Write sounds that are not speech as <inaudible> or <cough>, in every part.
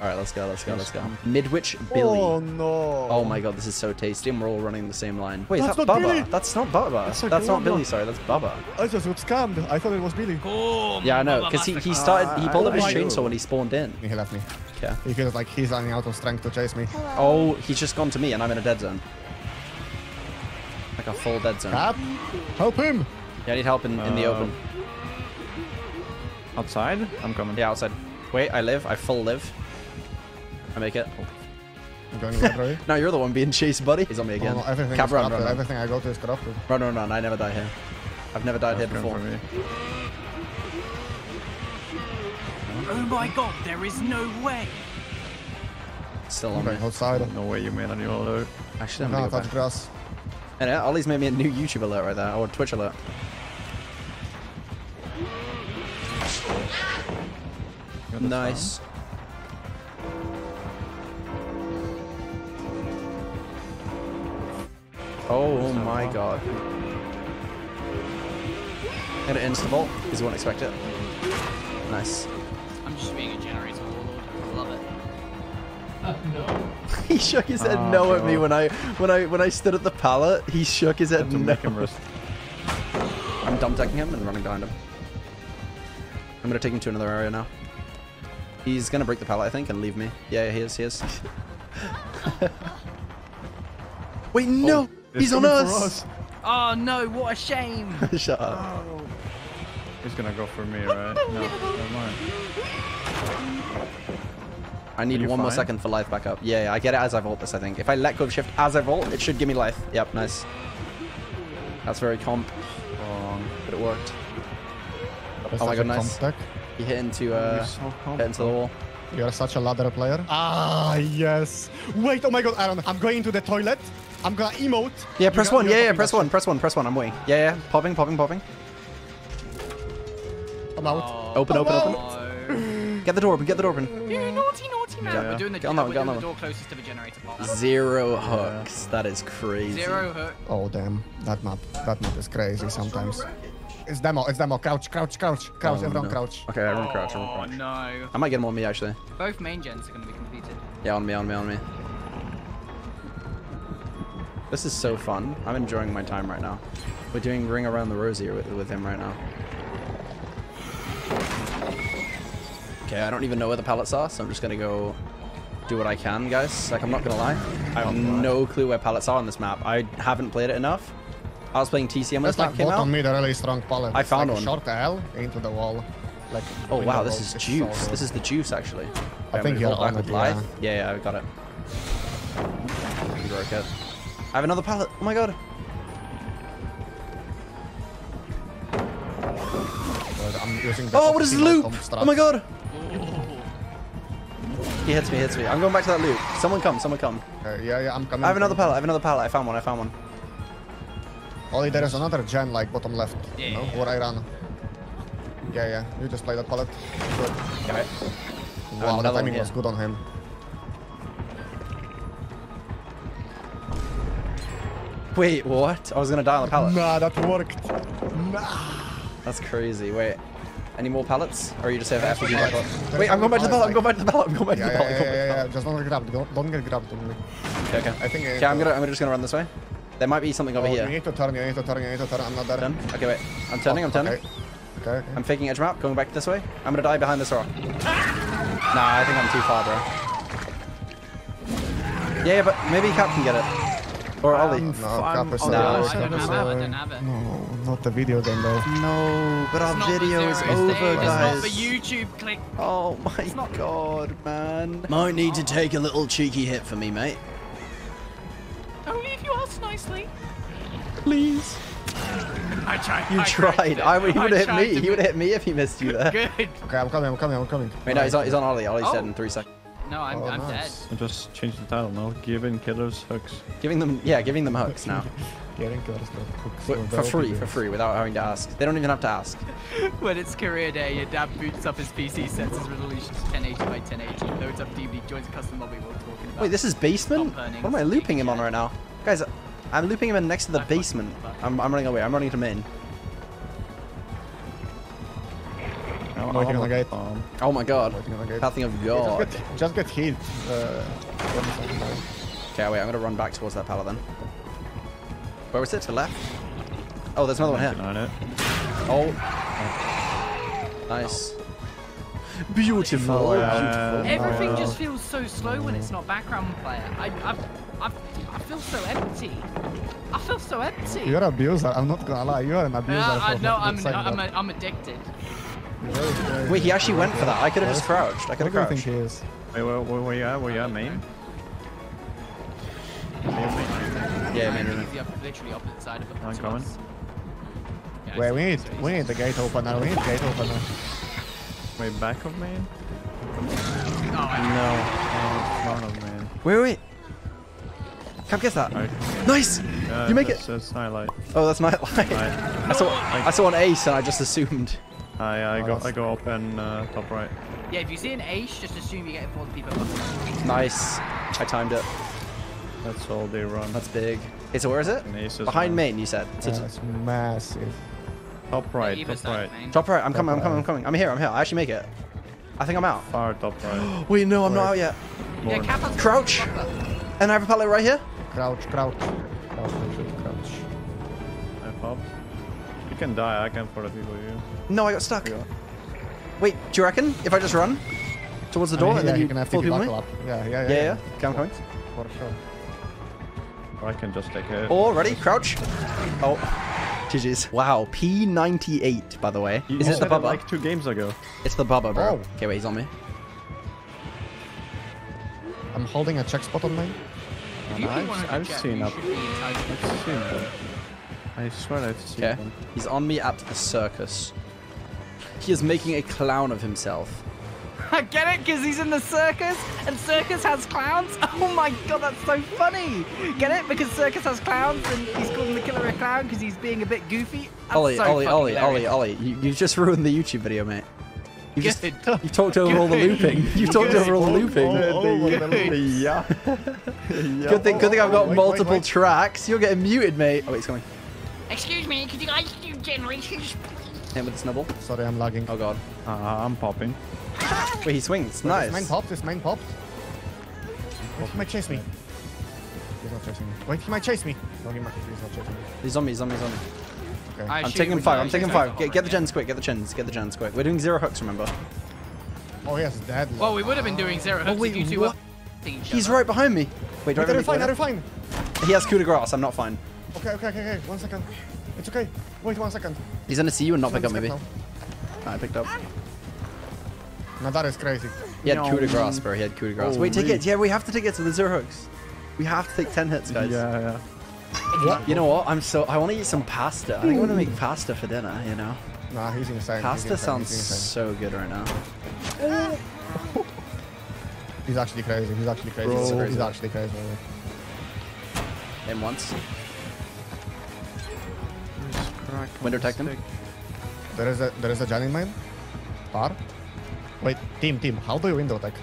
All right, let's go, let's go, let's go. Midwich Billy. Oh no. Oh, my god, this is so tasty, and we're all running the same line. Wait, That's is that not Bubba? Billy. That's not Bubba. That's That's, not Billy, sorry, that's Bubba. I just got scammed. I thought it was Billy. Boom. Yeah, I know, because he, he started, he pulled Oh up his chainsaw when he spawned in. He left me. Yeah. He feels like he's running out of strength to chase me. Oh, he's just gone to me, and I'm in a dead zone. Like a full dead zone. Cap, help him. Yeah, I need help in, in the Uh, open. Outside? I'm coming. Yeah, outside. Wait, I live. I full live. I make it. I'm going right away. No, you're the one being chased, buddy. He's on me again. Oh, no, everything Cap, run, run, run. Everything I go to is corrupted. Run, run, run. I never die here. I've never died here That's good before. me. Oh my god, there is no way. Still I'm on me. going outside. No way you made any other. Actually, I'm I'm gonna gonna touch back. grass. And uh, Ollie's made me a new YouTube alert right there, or Twitch alert. Got this Nice. Oh my god. Hit an insta vault, because you won't expect it. Nice. I'm just being a generator warlord. I love it. <laughs> No. He shook his head Oh, no at me when I when I when I stood at the pallet. He shook his head to no. make him rest. I'm dump decking him and running behind him. I'm gonna take him to another area now. He's gonna break the pallet, I think, and leave me. Yeah, yeah he is. He is. <laughs> Wait, no! Oh. He's on us! us. Oh no, what a shame. <laughs> Shut up. He's gonna go for me, right? <laughs> No, never mind. I need you one more second for life back up. Yeah, yeah, I get it as I vault this, I think. If I let go of shift as I vault, it should give me life. Yep, nice. That's very comp. Wrong, but it worked. That's Oh my God, nice. comp deck. He hit into uh, so hit into the wall. You're such a ladder player. Ah, yes. Wait, oh my god, Ayrun. I'm going to the toilet. I'm gonna emote. Yeah, press got- one. Yeah, yeah, popping press one. Press one. Press one. I'm waiting. Yeah, yeah. Popping, popping, popping. I'm out. Oh, Open, open, open. Get the door open. Get the door open. You naughty, naughty man. Yeah. We're doing the, Get on that we're get doing the door closest to the generator part. Zero hooks. That is crazy. Zero hook. Oh damn, that map, that map is crazy sometimes. It's demo, it's demo. Crouch, crouch, crouch, crouch, Oh, everyone no. crouch. Okay, everyone crouch. Oh Everyone crouch. no. I might get him on me actually. Both main gens are going to be completed. Yeah, on me, on me, on me. This is so fun. I'm enjoying my time right now. We're doing Ring Around the Rosy with, with him right now. Okay, I don't even know where the pallets are, so I'm just gonna go do what I can, guys. Like, I'm not gonna lie. I have no clue where pallets are on this map. I haven't played it enough. I was playing TCM when That's this map like came out. on me, really strong pallet. I found like one. Short L into the wall. Like. Oh wow, this is juice. so this is the juice, actually. I think you're on with it, life. yeah. Yeah, yeah, I got it. You broke it. I have another pallet. Oh my god. But I'm using the Oh, what is this optimal loop? Oh my god. <laughs> He hits me, hits me. I'm going back to that loop. Someone come, someone come. Okay, yeah, yeah, I'm coming. I have another pallet, I have another pallet. I found one, I found one. Only there is another gen like bottom left. Yeah. No? Where I ran. Yeah, yeah. You just play that pallet. Good. Okay. Wow, the another one timing was good on him. Wait, what? I was gonna die on the pallet. Nah, that worked. Nah. That's crazy. Wait. Any more pallets? Or you just have FTP back up? Wait, I'm going back to the pallet, I'm going back to the pallet, I'm going back to the pallet. yeah, I'm yeah, yeah. Just don't get grabbed. Don't, don't get grabbed on me. the pallet. Okay, okay. I think. Okay, I'm gonna, I'm just gonna run this way. There might be something over Oh, You here. need to turn. You need to turn. You need to turn. I'm not there. Done? Okay, wait. I'm turning, I'm oh, turning. Okay. Okay. okay. I'm faking edge map, going back this way. I'm gonna die behind this rock. Nah, I think I'm too far, bro. Yeah, yeah, but maybe Cap can get it. Or Ollie. No, I'm Cap is on the other I don't have it. I don't have it. No, not the video game though. No, but our It's not video is zero, over, it's It's guys. not the YouTube click. Oh my god, man. Might need to take a little cheeky hit for me, mate. Only if you ask nicely. Please. I tried. You I tried. I, he would have hit me. He would have hit me if he missed you there. Good. Okay, I'm coming. I'm coming. I'm coming. Wait, no, he's on, he's on Ollie. Ollie's Oh. dead in three seconds. No, I'm, Oh, I'm nice. I just changed the title now. Giving killers hooks. Giving them, yeah, giving them hooks now. <laughs> Getting killers hooks. For, for free, for free, without having to ask. They don't even have to ask. <laughs> when it's career day, your dad boots up his PC, sets his resolution to 1080 by 1080, loads up DBD, joins a custom lobby we're talking about. Wait, this is basement? What am I looping him on right now? Guys, I'm looping him in next to the I basement. I'm, I'm running away. I'm running to main. I'm waiting on the gate. Um, Oh my god. Waiting on the gate. Pathing of Just God. get, just get healed. Uh, when it's on Okay, wait, I'm gonna run back towards that pallet then. Where was it? To the left? Oh, there's another one here. on it. Oh. Nice. Beautiful. Oh, yeah. Beautiful. Everything Oh, just feels so slow when it's not background player. I, I, I, I feel so empty. I feel so empty. You're an abuser. I'm not gonna lie. You're an abuser. Yeah, I for know. not I'm, saying I'm, that. I'm addicted. Very crazy. Wait, he actually went for that. I could have just crouched. I could What have do you think he is? Wait, where, where, where you at? Where you at, main? Main, main. Yeah, man. He's the literally opposite side of it. I'm to coming. Yeah, Wait, we need, we need the gate opener. We need the gate opener. Wait, back of main? I- No. Front of main. Wait, wait, wait. Come get that. Alright. Nice. Uh, You make that's, it. That's highlight. Oh, that's my <laughs> light. I, I saw. I saw an ace and I just assumed. I, I Oh, go, I go up and uh, top right. Yeah, if you see an ace, just assume you get it for the people. Nice. I timed it. That's all they run. That's big. Okay, so where is it? An ace is Behind one. main, you said. To- to- That's massive. Top right, Either top right. man. Top right. I'm coming. I'm coming. I'm coming. I'm here. I'm here. I actually make it. I think I'm out. Far top right. <gasps> Wait, no, I'm not out yet. Yeah, Crouch. And I have a pallet right here. Crouch, crouch. Crouch, crouch, crouch. I popped. You can die, I can for the people you. No, I got stuck. Yeah. Wait, do you reckon if I just run towards the door I mean, and then yeah, you can have pull TP people me? buckle up. Yeah, yeah, yeah. Yeah, yeah. Okay, I'm coming. For sure. Or I can just take it. Oh, ready? Crouch. Oh. GG's. Wow, P98, by the way. You, Is you it the said Bubba? like two games ago. It's the Bubba, bro. Oh. Okay, wait, he's on me. I'm holding a check spot on mine. If you beat I've- 100 I've seen up- should be entitled. I've seen them. I swear I've seen Okay. them. He's on me at the circus. He is making a clown of himself. <laughs> I get it, because he's in the circus, and circus has clowns. <laughs> Oh my god, that's so funny. Get it? Because circus has clowns, and he's calling the killer a clown because he's being a bit goofy. That's Ollie, so Ollie, fucking Ollie, Ollie, hilarious. Ollie. You, you just ruined the YouTube video, mate. You just, <laughs> you've talked over all the looping. You've talked over all the looping. Oh, oh, oh, yeah. Good thing, good thing I've got Wait, wait, multiple wait. tracks. You're getting muted, mate. Oh, wait, he's coming. Excuse me, could you guys do generations? Hit with the snubble. Sorry, I'm lagging. Oh god. Uh, I'm popping. <laughs> Wait, he swings. Wait, This main Nice. popped. This main popped. Wait, he might chase me. He's not chasing me. Wait, he might chase me. No, he might. He's not chasing me. He's on me. He's on me. He's on me. Okay. I I'm taking we five. I'm taking actually five. Get, get the for gens quick. Get the gens. Get the gens quick. We're doing zero hooks, remember? Oh, yes, dead. Well, we would have been doing zero hooks wait, if you two what? were He's right behind me. Wait, do I Wait, are really you fine? get Are it? you fine? He has coup de grace. I'm not fine. Okay, okay, okay, okay. One second. It's okay. Wait one second. He's gonna see you and not He's pick up, the maybe. step I picked up. Now. now that is crazy. He had coup de grace, bro. He had coup de grace. Oh, Wait, take really? it. Yeah, we have to take it to the zero hooks. We have to take 10 hits, guys. Yeah, yeah. What? You know what? I'm so. I want to eat some pasta. I think I want to make pasta for dinner, you know? Nah, he's insane. he's Pasta insane, sounds insane. so good right now. he's actually crazy. He's actually crazy. Bro. He's, Crazy. actually crazy. In once. Just crack on Window the tech them. There is a there is a Jan in mine. Bar. Wait, team, team. How do you window tech?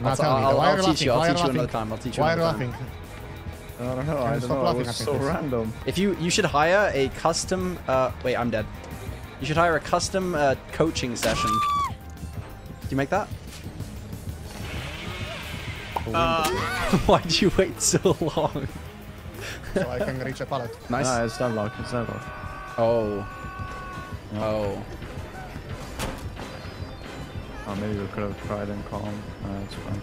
Now I'll, tell me, I'll, why I'll are teach you. I'll Why teach you another time. I'll teach you Why are you another time. laughing? I don't know. Can I don't stop know. It was so this? random. If you you should hire a custom. Uh, wait, I'm dead. You should hire a custom uh, coaching session. Do you make that? Uh, <laughs> Why'd you wait so long? So I can reach a pallet. <laughs> Nice. Nah, it's that lock. It's that lock. Oh. Oh. Oh, maybe we could have tried and calm. Nah, it's fine.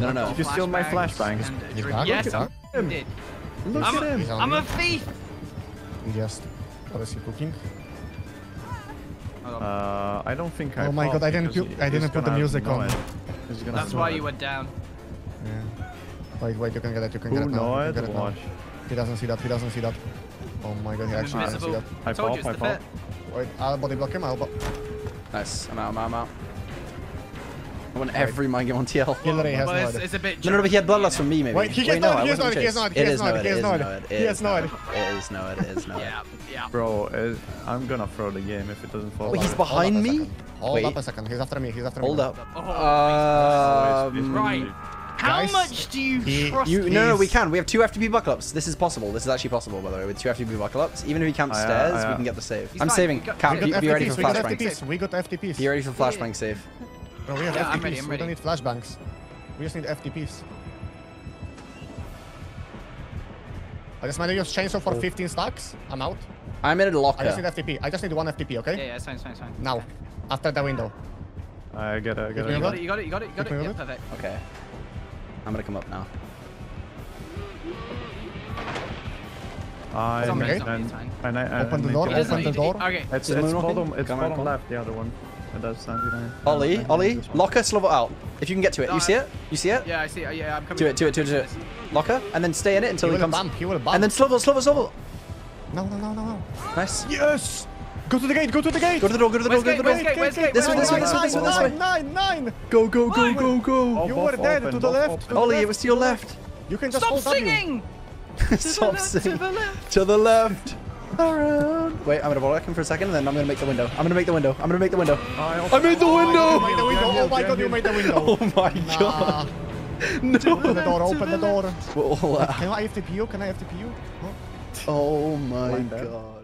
No, no, Did you no. steal my flashbangs? and, He's drink- Yes, I did. Look I'm at him. He's on I'm a thief. Yes. What is he cooking? Uh, I don't think I. Oh my god, I didn't put I didn't put the music on. it. That's why it. you went down. Yeah. Wait, wait, you can get it, you can Who get it now. know you can get it now. Watch. He doesn't see that, he doesn't see that. Oh my god, he actually doesn't see that. I Told pop, you I the pop. fit. Wait, I'll body block him, I'll bo Nice. I'm out, I'm out, I'm out. I won every mind game on TL. Hillary has Well, no it's, idea. it's a bit. No, no, no, but he had bloodlust you from me, maybe. Wait, he Wait, has no, no I idea, he has no idea, he has no It idea, is he has no no, he has no no, idea. It is no, it is no. Yeah, yeah. Bro, it, I'm gonna throw the game if it doesn't fall. Wait, he's apart. Hold up behind me? Hold Wait. up a second, he's after me, he's after me. Hold up. Oh, Um, Right. How Guys, much do you he- trust You no, no, we can. We have two FTP buckle ups. This is possible. This is actually possible, by the way, with two FTP buckle ups. Even if he camps I, uh, stairs, I, we uh, can get the save. He's I'm fine. saving. We got- Cap, we be, got be ready for FTPs, we got flashbangs. FTPs. We got FTPs. Be ready for flashbang save. Bro, we have Yeah, FTPs. I'm ready, I'm We don't need flashbangs. We just need FTPs. I just managed to chainsaw for 15 stacks. I'm out. I'm in a locker. I just need locker. FTP. I just need one FTP, okay? Yeah, yeah, it's fine, it's fine, it's fine. Now, after the window. I get it, I get me You it. got it, you got it, you got it, you got Quick it. Yeah, perfect. Okay. I'm gonna come up now. I It's on me, need it's on me, to- it's fine. and I- I Open the door, to He doesn't- open the door. Okay. It's, Is the it's moon bottom, it's Come on, bottom come on. left, the other one. It does 99. Ollie, I Ollie, think this one. locker, slow out. If you can get to it, you see it? You see it? Yeah, I see. it. Yeah, I'm coming. Do it, do it, do it, do it. Locker, and then stay in it until He he comes. bump, he will bump. And then slow, slow, slow. No, no, no, no, no. Nice. Yes! Go to the gate, go to the gate! Go to the door, go to the door, go to the gate, door. gate, where's gate? This way, this way, this way, this way, this way. Nine, nine, nine! Go, go, go, go, go. You both were dead, to the left, open. to the Ollie, it left, was to to your left. You can just Stop hold W. singing! <laughs> Stop singing. to the left. To the left. Around. Wait, I'm gonna block him for a second, and then I'm gonna make the window. I'm gonna make the window. I'm gonna make the window. I I made the You window. made the window. Oh my god, you made the window. <laughs> Oh my god. <laughs> No. Open the door, open the door. We're all out. Can I FTP you? Can I FTP you? Oh. Oh my god.